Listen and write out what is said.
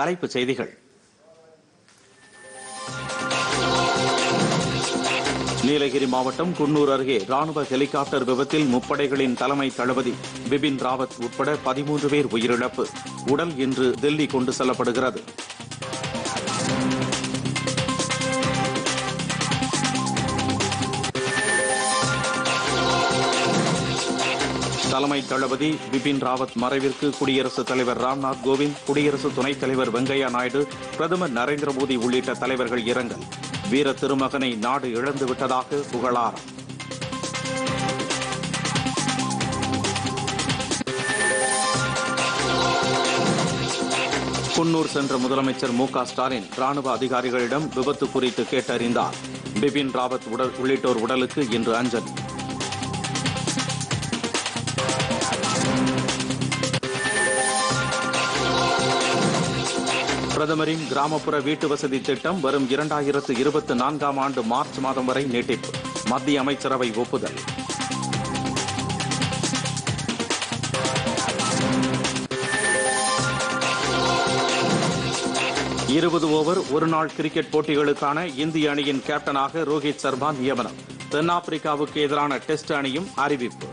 தலைப்புச் செய்திகள். நீலகிரி மாவட்டம் குன்னூர் அருகே ராணுவ ஹெலிகாப்டர் விபத்தில் முப்படைகளின் தலைமை தளபதி பிபின் ராவத் உட்பட பதிமூன்று பேர் உயிரிழப்பு. உடல் இன்று தில்லி கொண்டு செல்லப்படுகிறது. தலைமை தளபதி பிபின் ராவத் மறைவிற்கு குடியரசுத் தலைவர் ராம்நாத் கோவிந்த் குடியரசு துணைத் தலைவர் வெங்கையா நாயுடு பிரதமர் நரேந்திர மோடி உள்ளிட்ட தலைவர்கள் இரங்கல். வீர திருமகனை நாடு இழந்து விட்டதாக புகழாரம். குன்னூர் சென்ற முதலமைச்சர் மு ஸ்டாலின் ராணுவ அதிகாரிகளிடம் விபத்து குறித்து கேட்டறிந்தார். பிபின் ராவத் உடல் உள்ளிட்டோர் உடலுக்கு இன்று அஞ்சலி. பிரதமரின் கிராமப்புற வீட்டு வசதி திட்டம் வரும் இரண்டாயிரத்து இருபத்தி நான்காம் ஆண்டு மார்ச் மாதம் வரை நீட்டிப்பு. மத்திய அமைச்சரவை ஒப்புதல். இருபது ஓவர் ஒருநாள் கிரிக்கெட் போட்டிகளுக்கான இந்திய அணியின் கேப்டனாக ரோஹித் சர்மா நியமனம். தென்னாப்பிரிக்காவுக்கு எதிரான டெஸ்ட் அணியும் அறிவிப்பு.